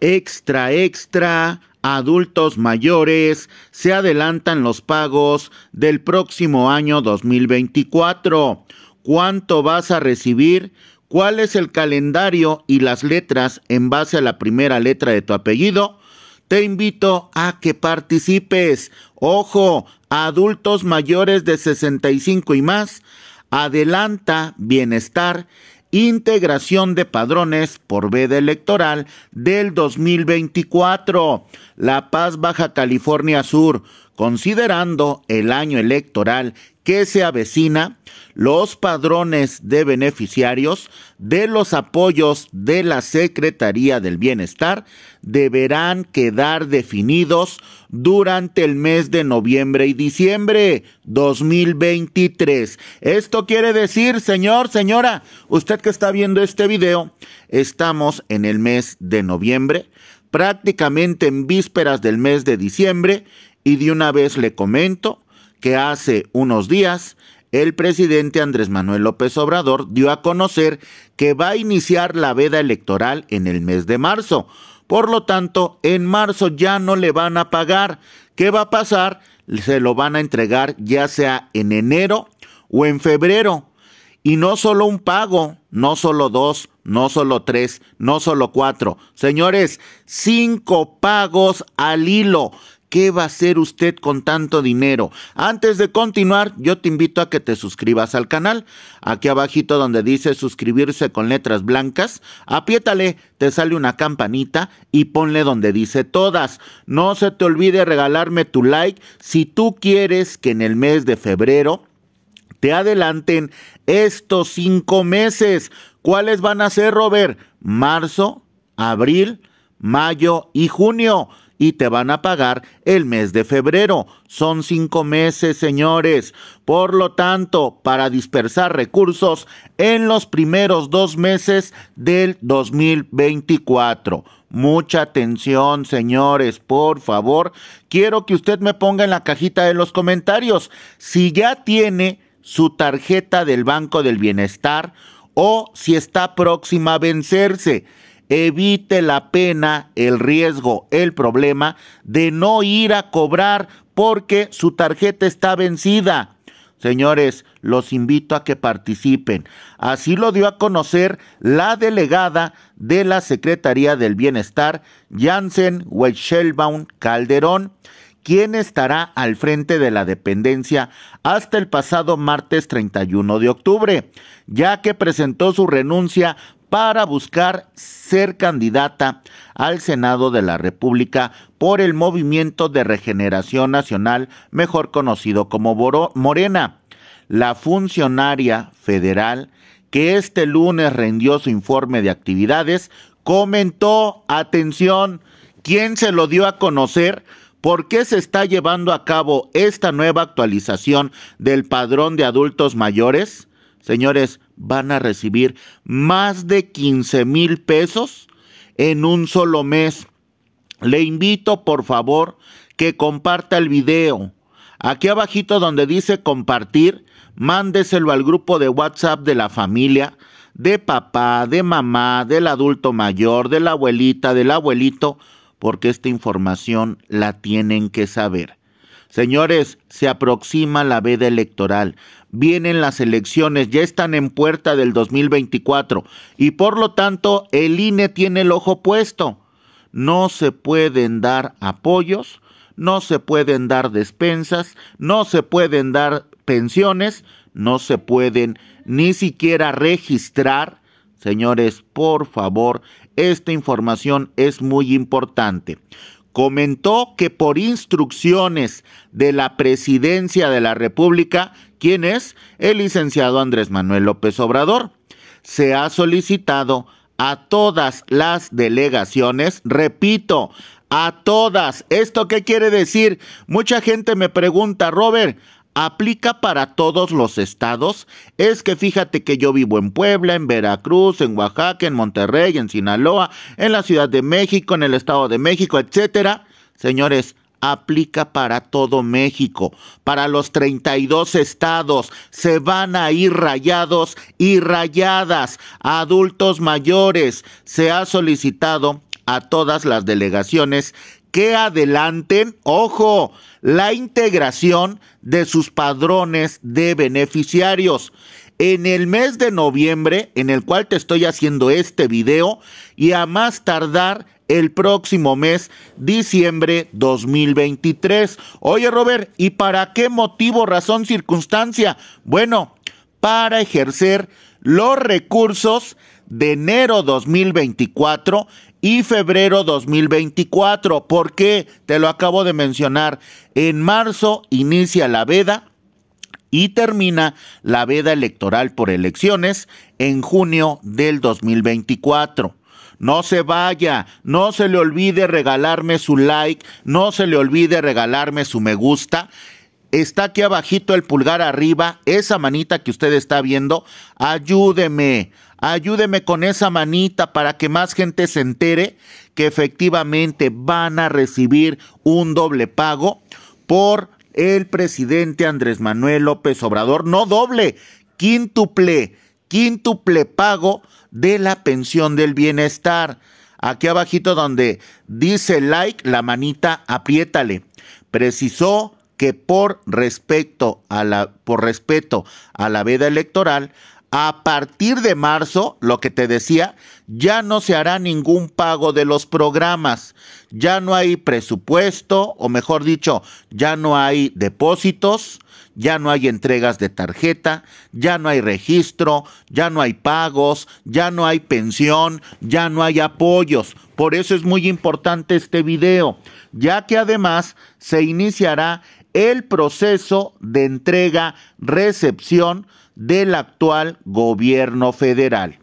extra, extra, adultos mayores, se adelantan los pagos del próximo año 2024. ¿Cuánto vas a recibir? ¿Cuál es el calendario y las letras en base a la primera letra de tu apellido? Te invito a que participes. Ojo, adultos mayores de 65 y más. Adelanta Bienestar integración de padrones por veda electoral del 2024. La Paz Baja California Sur, considerando el año electoral que se avecina, los padrones de beneficiarios de los apoyos de la Secretaría del Bienestar deberán quedar definidos durante el mes de noviembre y diciembre 2023. Esto quiere decir, señor, señora, usted que está viendo este video, estamos en el mes de noviembre, prácticamente en vísperas del mes de diciembre, y de una vez le comento que hace unos días el presidente Andrés Manuel López Obrador dio a conocer que va a iniciar la veda electoral en el mes de marzo. Por lo tanto, en marzo ya no le van a pagar. ¿Qué va a pasar? Se lo van a entregar ya sea en enero o en febrero. Y no solo un pago, no solo dos, no solo tres, no solo cuatro. Señores, cinco pagos al hilo. ¿Qué va a hacer usted con tanto dinero? Antes de continuar, yo te invito a que te suscribas al canal. Aquí abajito donde dice suscribirse con letras blancas, apriétale, te sale una campanita y ponle donde dice todas. No se te olvide regalarme tu like si tú quieres que en el mes de febrero te adelanten estos cinco meses. ¿Cuáles van a ser, Robert? Marzo, abril, mayo y junio y te van a pagar el mes de febrero. Son cinco meses, señores. Por lo tanto, para dispersar recursos en los primeros dos meses del 2024. Mucha atención, señores, por favor. Quiero que usted me ponga en la cajita de los comentarios si ya tiene su tarjeta del Banco del Bienestar o si está próxima a vencerse evite la pena, el riesgo, el problema de no ir a cobrar porque su tarjeta está vencida. Señores, los invito a que participen. Así lo dio a conocer la delegada de la Secretaría del Bienestar, Jansen Weichelbaum Calderón, quien estará al frente de la dependencia hasta el pasado martes 31 de octubre, ya que presentó su renuncia para buscar ser candidata al Senado de la República por el Movimiento de Regeneración Nacional, mejor conocido como Morena. La funcionaria federal que este lunes rendió su informe de actividades comentó, atención, ¿quién se lo dio a conocer? ¿Por qué se está llevando a cabo esta nueva actualización del padrón de adultos mayores? Señores, van a recibir más de 15 mil pesos en un solo mes. Le invito, por favor, que comparta el video. Aquí abajito donde dice compartir, mándeselo al grupo de WhatsApp de la familia, de papá, de mamá, del adulto mayor, de la abuelita, del abuelito, porque esta información la tienen que saber. Señores, se aproxima la veda electoral vienen las elecciones, ya están en puerta del 2024 y por lo tanto el INE tiene el ojo puesto. No se pueden dar apoyos, no se pueden dar despensas, no se pueden dar pensiones, no se pueden ni siquiera registrar. Señores, por favor, esta información es muy importante comentó que por instrucciones de la presidencia de la República, quien es el licenciado Andrés Manuel López Obrador, se ha solicitado a todas las delegaciones, repito, a todas. ¿Esto qué quiere decir? Mucha gente me pregunta, Robert, ¿Aplica para todos los estados? Es que fíjate que yo vivo en Puebla, en Veracruz, en Oaxaca, en Monterrey, en Sinaloa, en la Ciudad de México, en el Estado de México, etcétera. Señores, aplica para todo México, para los 32 estados. Se van a ir rayados y rayadas. Adultos mayores. Se ha solicitado a todas las delegaciones que adelanten, ojo, la integración de sus padrones de beneficiarios. En el mes de noviembre, en el cual te estoy haciendo este video, y a más tardar el próximo mes, diciembre 2023. Oye, Robert, ¿y para qué motivo, razón, circunstancia? Bueno, para ejercer los recursos de enero 2024 y febrero 2024. ¿Por qué? Te lo acabo de mencionar. En marzo inicia la veda y termina la veda electoral por elecciones en junio del 2024. No se vaya, no se le olvide regalarme su like, no se le olvide regalarme su me gusta está aquí abajito el pulgar arriba, esa manita que usted está viendo, ayúdeme, ayúdeme con esa manita para que más gente se entere que efectivamente van a recibir un doble pago por el presidente Andrés Manuel López Obrador, no doble, quíntuple, quíntuple pago de la pensión del bienestar. Aquí abajito donde dice like, la manita apriétale. Precisó que por respecto a la por respeto a la veda electoral a partir de marzo, lo que te decía, ya no se hará ningún pago de los programas, ya no hay presupuesto, o mejor dicho, ya no hay depósitos, ya no hay entregas de tarjeta, ya no hay registro, ya no hay pagos, ya no hay pensión, ya no hay apoyos. Por eso es muy importante este video, ya que además se iniciará el proceso de entrega-recepción del actual gobierno federal.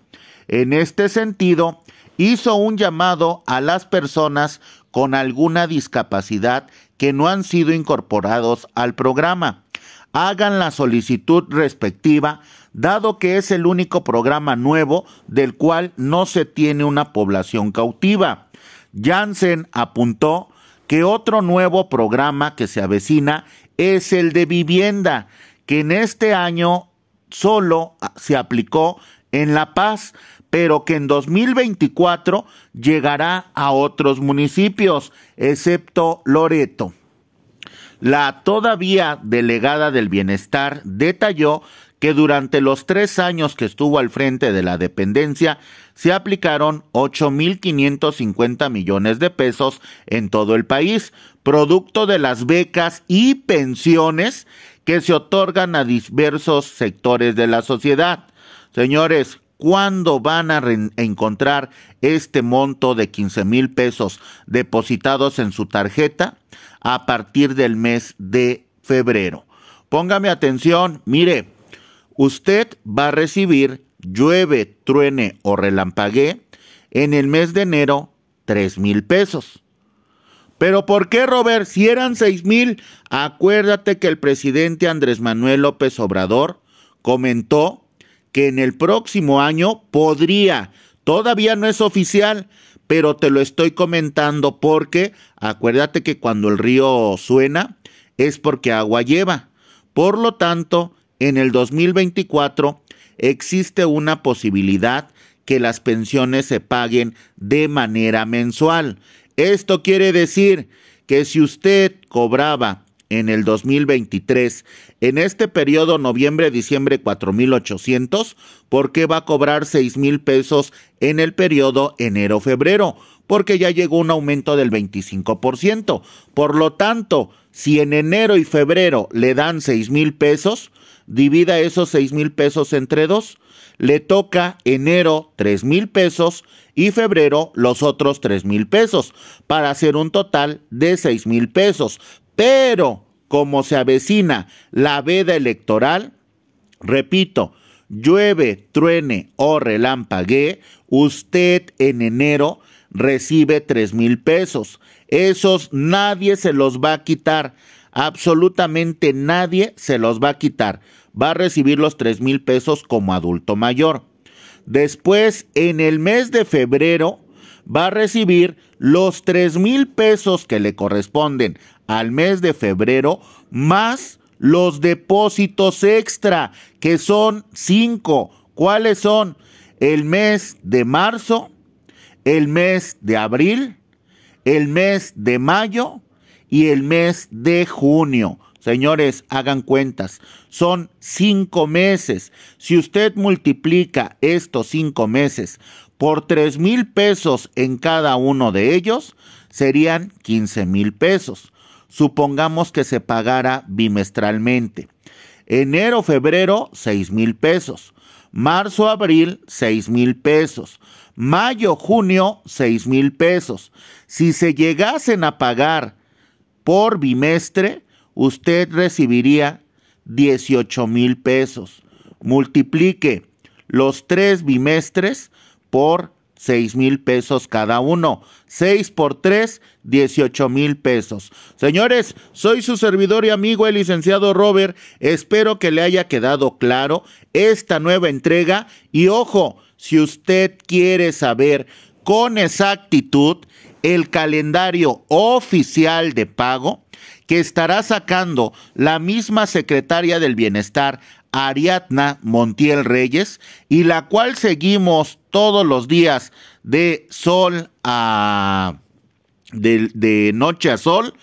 En este sentido, hizo un llamado a las personas con alguna discapacidad que no han sido incorporados al programa. Hagan la solicitud respectiva, dado que es el único programa nuevo del cual no se tiene una población cautiva. Janssen apuntó que otro nuevo programa que se avecina es el de vivienda, que en este año solo se aplicó en La Paz, pero que en 2024 llegará a otros municipios, excepto Loreto. La todavía delegada del bienestar detalló que durante los tres años que estuvo al frente de la dependencia se aplicaron 8.550 millones de pesos en todo el país, producto de las becas y pensiones que se otorgan a diversos sectores de la sociedad. Señores, ¿cuándo van a encontrar este monto de 15 mil pesos depositados en su tarjeta? A partir del mes de febrero. Póngame atención, mire, usted va a recibir llueve, truene o relampaguee en el mes de enero tres mil pesos. Pero ¿por qué, Robert? Si eran seis mil, acuérdate que el presidente Andrés Manuel López Obrador comentó que en el próximo año podría, todavía no es oficial, pero te lo estoy comentando porque acuérdate que cuando el río suena es porque agua lleva. Por lo tanto, en el 2024 existe una posibilidad que las pensiones se paguen de manera mensual. Esto quiere decir que si usted cobraba en el 2023, en este periodo noviembre-diciembre 4.800, ¿por qué va a cobrar seis mil pesos en el periodo enero-febrero? Porque ya llegó un aumento del 25%. Por lo tanto, si en enero y febrero le dan seis mil pesos, divida esos seis mil pesos entre dos, le toca enero tres mil pesos y febrero los otros tres mil pesos, para hacer un total de seis mil pesos. Pero, como se avecina la veda electoral, repito, llueve, truene o relampaguee, usted en enero recibe tres mil pesos. Esos nadie se los va a quitar absolutamente nadie se los va a quitar. Va a recibir los tres mil pesos como adulto mayor. Después, en el mes de febrero, va a recibir los tres mil pesos que le corresponden al mes de febrero, más los depósitos extra, que son cinco. ¿Cuáles son? El mes de marzo, el mes de abril, el mes de mayo y el mes de junio. Señores, hagan cuentas. Son cinco meses. Si usted multiplica estos cinco meses por tres mil pesos en cada uno de ellos, serían 15 mil pesos. Supongamos que se pagara bimestralmente. Enero, febrero, 6 mil pesos. Marzo, abril, 6 mil pesos. Mayo, junio, 6 mil pesos. Si se llegasen a pagar por bimestre, usted recibiría 18 mil pesos. Multiplique los tres bimestres por 6 mil pesos cada uno. 6 por 3, 18 mil pesos. Señores, soy su servidor y amigo el licenciado Robert. Espero que le haya quedado claro esta nueva entrega. Y ojo, si usted quiere saber con exactitud el calendario oficial de pago, que estará sacando la misma secretaria del Bienestar, Ariadna Montiel Reyes, y la cual seguimos todos los días de sol a... de, de noche a sol,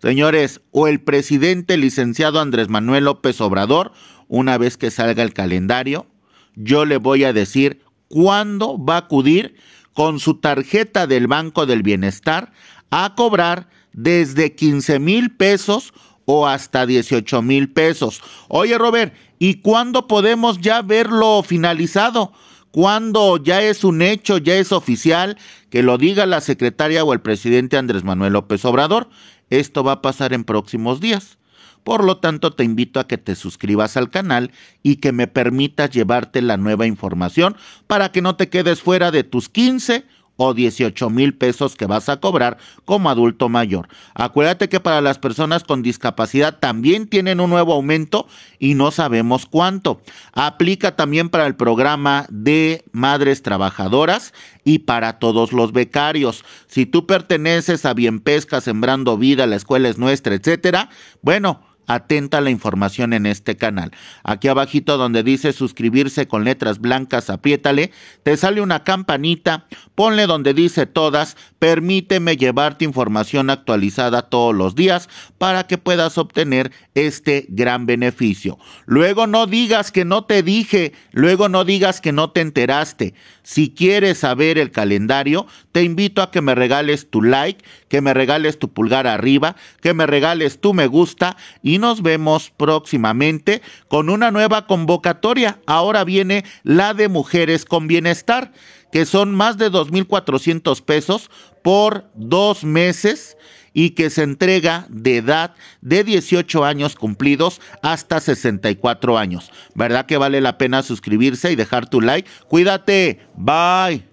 señores, o el presidente licenciado Andrés Manuel López Obrador, una vez que salga el calendario, yo le voy a decir cuándo va a acudir con su tarjeta del Banco del Bienestar a cobrar desde 15 mil pesos o hasta 18 mil pesos. Oye, Robert, ¿y cuándo podemos ya verlo finalizado? ¿Cuándo ya es un hecho, ya es oficial que lo diga la secretaria o el presidente Andrés Manuel López Obrador? Esto va a pasar en próximos días. Por lo tanto, te invito a que te suscribas al canal y que me permitas llevarte la nueva información para que no te quedes fuera de tus 15 o 18 mil pesos que vas a cobrar como adulto mayor. Acuérdate que para las personas con discapacidad también tienen un nuevo aumento y no sabemos cuánto. Aplica también para el programa de madres trabajadoras y para todos los becarios. Si tú perteneces a Bien Pesca, Sembrando Vida, la escuela es nuestra, etcétera, bueno, atenta a la información en este canal. Aquí abajito donde dice suscribirse con letras blancas, apriétale, te sale una campanita, ponle donde dice todas, permíteme llevarte información actualizada todos los días para que puedas obtener este gran beneficio. Luego no digas que no te dije, luego no digas que no te enteraste. Si quieres saber el calendario, te invito a que me regales tu like, que me regales tu pulgar arriba, que me regales tu me gusta nos vemos próximamente con una nueva convocatoria. Ahora viene la de Mujeres con Bienestar, que son más de 2.400 pesos por dos meses y que se entrega de edad de 18 años cumplidos hasta 64 años. ¿Verdad que vale la pena suscribirse y dejar tu like? Cuídate. Bye.